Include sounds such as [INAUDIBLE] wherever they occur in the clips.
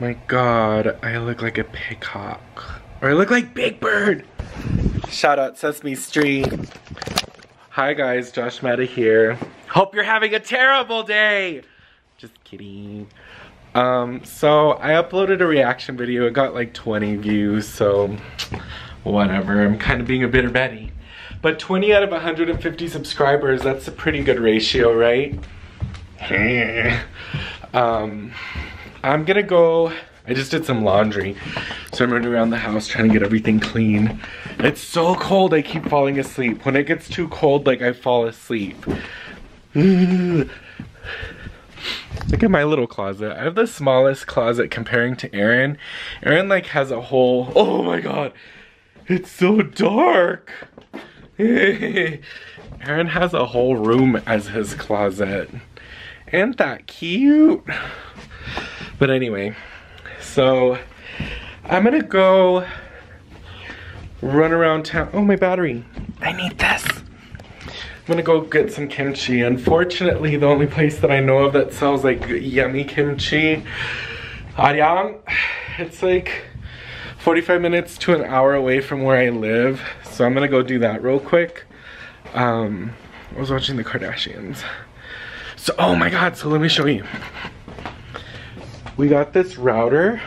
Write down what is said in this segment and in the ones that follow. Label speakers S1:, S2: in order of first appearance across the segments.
S1: My god, I look like a peacock. Or I look like Big Bird. Shout out Sesame Street. Hi guys, Josh Matta here. Hope you're having a terrible day. Just kidding. Um, so I uploaded a reaction video. It got like 20 views, so whatever. I'm kind of being a bitter Betty. But 20 out of 150 subscribers, that's a pretty good ratio, right? [LAUGHS] um, I'm gonna go, I just did some laundry. So I'm running around the house trying to get everything clean. It's so cold, I keep falling asleep. When it gets too cold, like I fall asleep. [SIGHS] Look at my little closet. I have the smallest closet comparing to Aaron. Aaron like has a whole, oh my God, it's so dark. [LAUGHS] Aaron has a whole room as his closet. Ain't that cute? But anyway, so I'm gonna go run around town. Oh, my battery. I need this. I'm gonna go get some kimchi. Unfortunately, the only place that I know of that sells like yummy kimchi, Arirang, it's like 45 minutes to an hour away from where I live. So I'm gonna go do that real quick. Um, I was watching the Kardashians. So, oh my God, so let me show you. We got this router.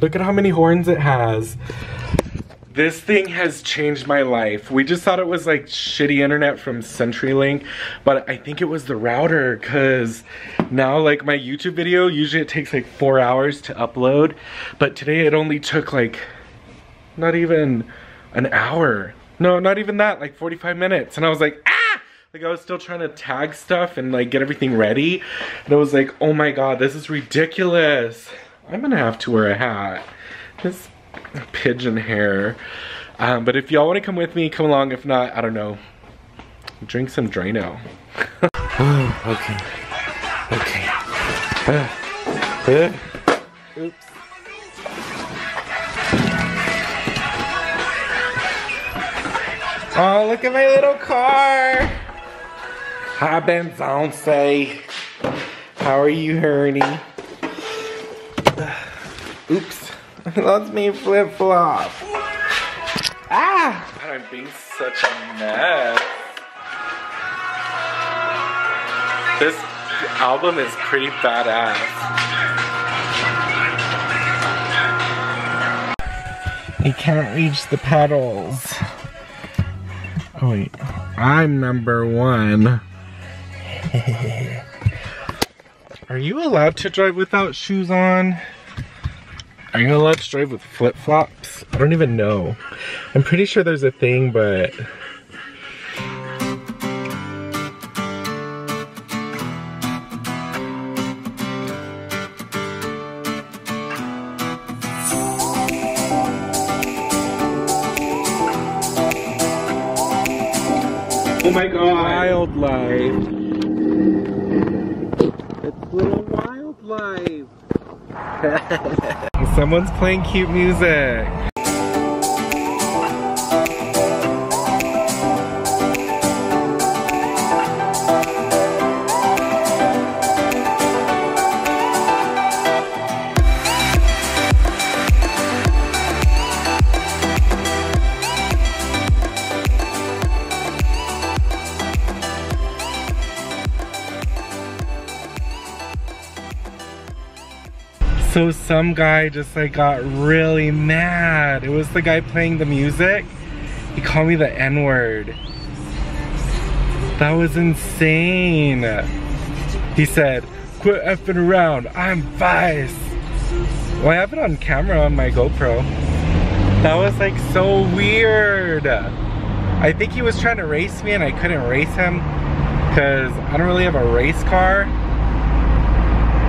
S1: Look at how many horns it has. This thing has changed my life. We just thought it was like shitty internet from CenturyLink, but I think it was the router because now like my YouTube video, usually it takes like four hours to upload, but today it only took like not even an hour. No, not even that, like 45 minutes. And I was like, ah! Like I was still trying to tag stuff and like get everything ready. And I was like, oh my God, this is ridiculous. I'm gonna have to wear a hat. This pigeon hair. Um, but if y'all wanna come with me, come along. If not, I don't know. Drink some Drano. [LAUGHS] oh, okay. Okay. Uh, uh, oops. Oh, look at my little car. Hi, Benzonce. How are you, Ernie? Oops. [LAUGHS] That's me flip flop. Ah! I'm being such a mess. This album is pretty badass. He can't reach the pedals. Oh wait, I'm number one. [LAUGHS] Are you allowed to drive without shoes on? Are you allowed to drive with flip-flops? I don't even know. I'm pretty sure there's a thing, but... Oh my god. Wildlife. It's little wildlife. Someone's playing cute music. Some guy just like got really mad. It was the guy playing the music. He called me the N-word. That was insane. He said, quit effing around, I'm Vice. Well, I have it on camera on my GoPro. That was like so weird. I think he was trying to race me and I couldn't race him because I don't really have a race car.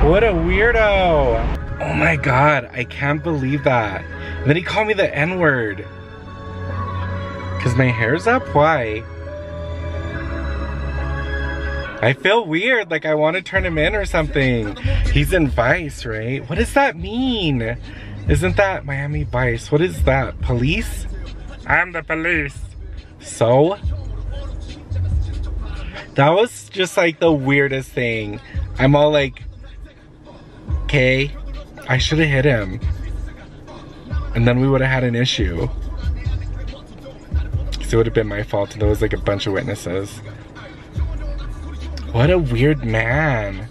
S1: What a weirdo. Oh my god, I can't believe that. And then he called me the N-word. Cause my hair's up? Why? I feel weird, like I want to turn him in or something. He's in Vice, right? What does that mean? Isn't that Miami Vice? What is that? Police? I'm the police. So? That was just like the weirdest thing. I'm all like, okay, I should have hit him. And then we would have had an issue. Because it would have been my fault and there was like a bunch of witnesses. What a weird man.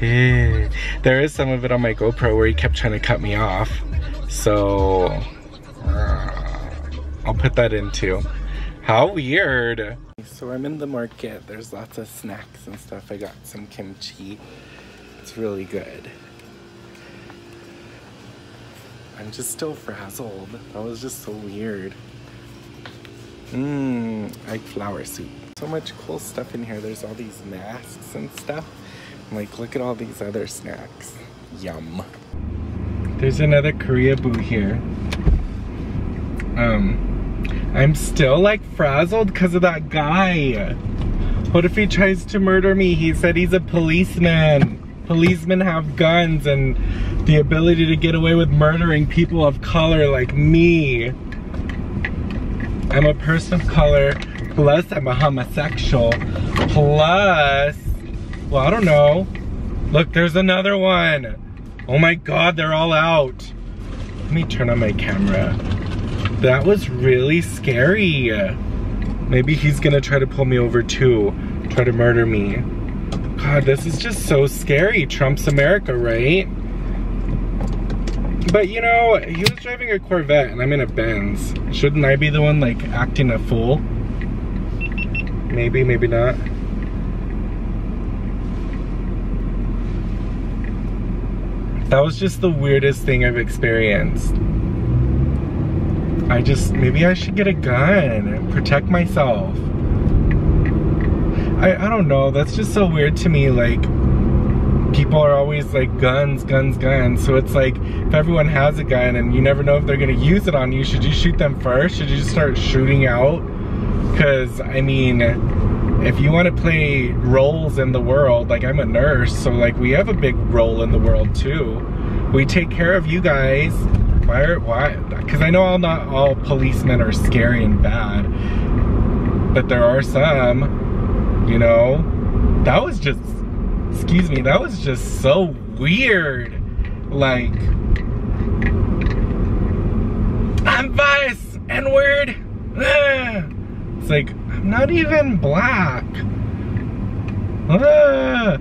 S1: there is some of it on my GoPro where he kept trying to cut me off. So, uh, I'll put that in too. How weird. So I'm in the market. There's lots of snacks and stuff. I got some kimchi. It's really good. I'm just still frazzled. That was just so weird. Mmm, egg flour soup. So much cool stuff in here. There's all these masks and stuff. Like, look at all these other snacks. Yum. There's another Koreaboo here. Um, I'm still like frazzled because of that guy. What if he tries to murder me? He said he's a policeman. Policemen have guns and the ability to get away with murdering people of color like me. I'm a person of color, plus I'm a homosexual, plus, well, I don't know. Look, there's another one. Oh my God, they're all out. Let me turn on my camera. That was really scary. Maybe he's gonna try to pull me over too, try to murder me. God, this is just so scary. Trump's America, right? But you know, he was driving a Corvette and I'm in a Benz. Shouldn't I be the one like acting a fool? Maybe, maybe not. That was just the weirdest thing I've experienced. I just, maybe I should get a gun and protect myself. I, I don't know, that's just so weird to me, like, people are always like guns, guns, guns. So it's like, if everyone has a gun and you never know if they're gonna use it on you, should you shoot them first? Should you just start shooting out? Cause I mean, if you wanna play roles in the world, like I'm a nurse, so like we have a big role in the world too. We take care of you guys why are, why? Because I know all not all policemen are scary and bad, but there are some, you know? That was just, excuse me, that was just so weird. Like, I'm Vice, N-word. It's like, I'm not even black. Ah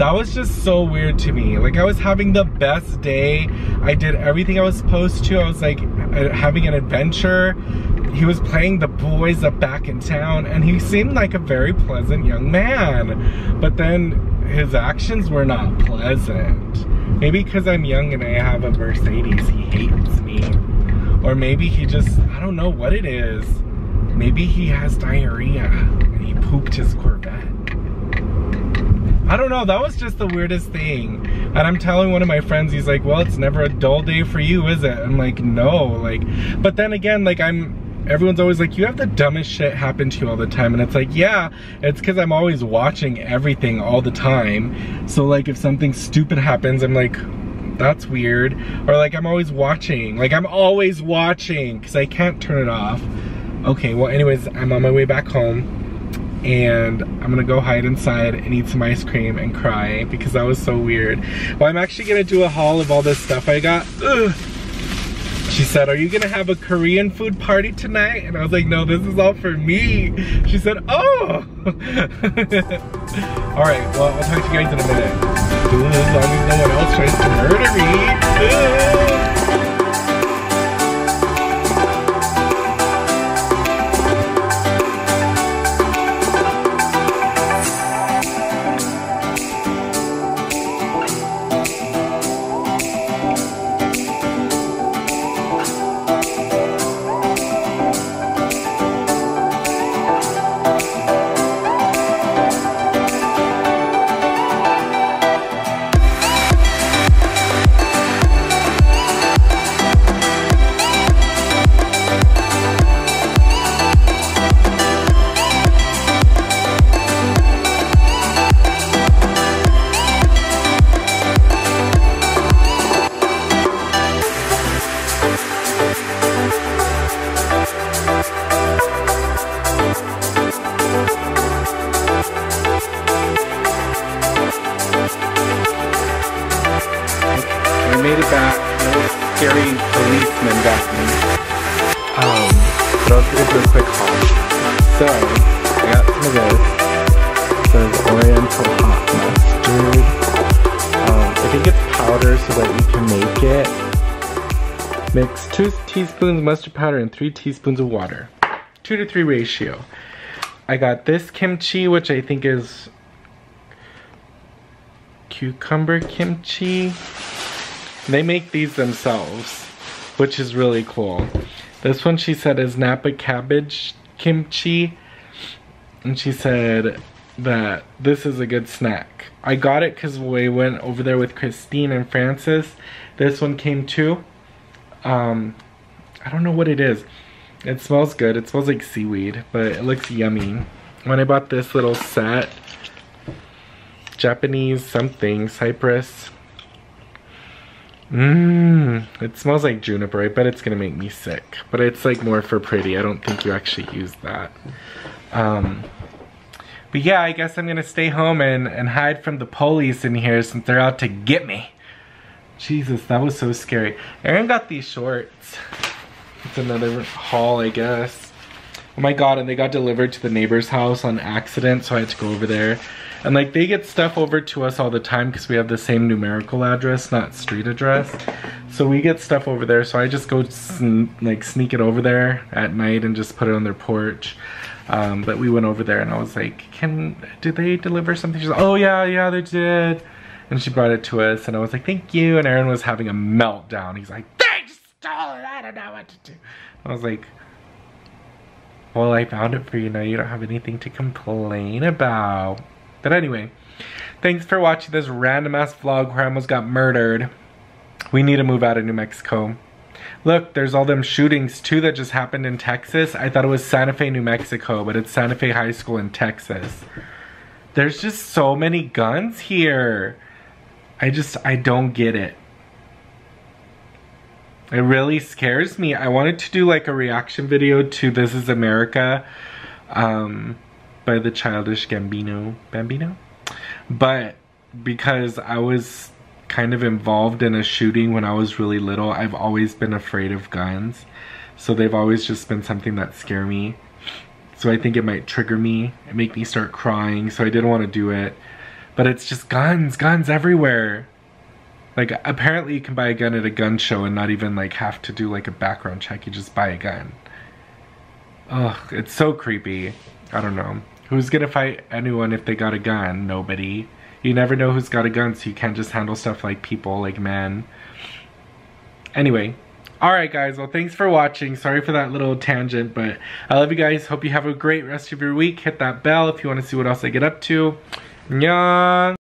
S1: that was just so weird to me. Like I was having the best day. I did everything I was supposed to. I was like uh, having an adventure. He was playing the boys up back in town and he seemed like a very pleasant young man. But then his actions were not pleasant. Maybe because I'm young and I have a Mercedes, he hates me. Or maybe he just, I don't know what it is. Maybe he has diarrhea and he pooped his Corvette. I don't know, that was just the weirdest thing. And I'm telling one of my friends, he's like, well, it's never a dull day for you, is it? I'm like, no, like, but then again, like I'm, everyone's always like, you have the dumbest shit happen to you all the time. And it's like, yeah, it's because I'm always watching everything all the time. So like if something stupid happens, I'm like, that's weird. Or like I'm always watching, like I'm always watching because I can't turn it off. Okay, well anyways, I'm on my way back home and I'm gonna go hide inside and eat some ice cream and cry because that was so weird. Well, I'm actually gonna do a haul of all this stuff I got. Ugh. She said, are you gonna have a Korean food party tonight? And I was like, no, this is all for me. She said, oh! [LAUGHS] all right, well, I'll talk to you guys in a minute. As long as no one else tries to murder me. [LAUGHS] Ugh. policeman got me. Um, I'll do a quick haul. So, I got some of this. Says Oriental Hot Mustard. Um, I think it's powder so that you can make it. Mix two teaspoons mustard powder and three teaspoons of water. Two to three ratio. I got this kimchi, which I think is cucumber kimchi. They make these themselves, which is really cool. This one she said is Napa cabbage kimchi. And she said that this is a good snack. I got it because we went over there with Christine and Francis. This one came too. Um, I don't know what it is. It smells good. It smells like seaweed, but it looks yummy. When I bought this little set, Japanese something, cypress. Mmm, it smells like juniper. I bet it's gonna make me sick. But it's like more for pretty. I don't think you actually use that. Um, but yeah, I guess I'm gonna stay home and, and hide from the police in here since they're out to get me. Jesus, that was so scary. Aaron got these shorts. It's another haul, I guess. Oh my god, and they got delivered to the neighbor's house on accident, so I had to go over there. And like they get stuff over to us all the time because we have the same numerical address, not street address. So we get stuff over there, so I just go sn like sneak it over there at night and just put it on their porch. Um, but we went over there and I was like, can, did they deliver something? She's like, oh yeah, yeah, they did. And she brought it to us and I was like, thank you. And Aaron was having a meltdown. He's like, they stole it, I don't know what to do. I was like, well, I found it for you now. You don't have anything to complain about. But anyway, thanks for watching this random ass vlog where I almost got murdered. We need to move out of New Mexico. Look, there's all them shootings too that just happened in Texas. I thought it was Santa Fe, New Mexico, but it's Santa Fe High School in Texas. There's just so many guns here. I just, I don't get it. It really scares me. I wanted to do like a reaction video to This is America um, by the Childish Gambino. Bambino? But because I was kind of involved in a shooting when I was really little. I've always been afraid of guns. So they've always just been something that scare me. So I think it might trigger me and make me start crying. So I didn't want to do it. But it's just guns, guns everywhere. Like apparently you can buy a gun at a gun show and not even like have to do like a background check. You just buy a gun. Ugh, it's so creepy. I don't know. Who's gonna fight anyone if they got a gun? Nobody. You never know who's got a gun, so you can't just handle stuff like people, like men. Anyway, alright guys, well thanks for watching. Sorry for that little tangent, but I love you guys. Hope you have a great rest of your week. Hit that bell if you want to see what else I get up to. Annyeong!